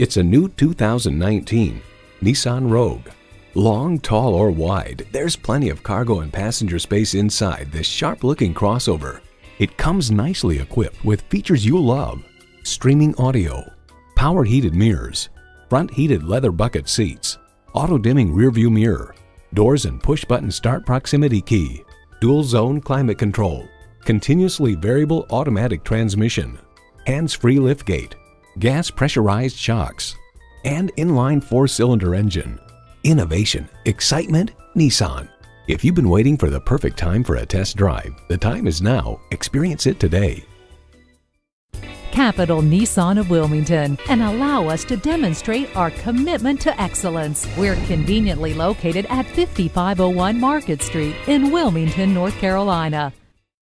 It's a new 2019 Nissan Rogue. Long, tall, or wide, there's plenty of cargo and passenger space inside this sharp-looking crossover. It comes nicely equipped with features you'll love. Streaming audio, power heated mirrors, front heated leather bucket seats, auto dimming rearview mirror, doors and push button start proximity key, dual zone climate control, continuously variable automatic transmission, hands-free liftgate, gas pressurized shocks, and inline four-cylinder engine. Innovation, excitement, Nissan. If you've been waiting for the perfect time for a test drive, the time is now. Experience it today. Capital Nissan of Wilmington and allow us to demonstrate our commitment to excellence. We're conveniently located at 5501 Market Street in Wilmington, North Carolina.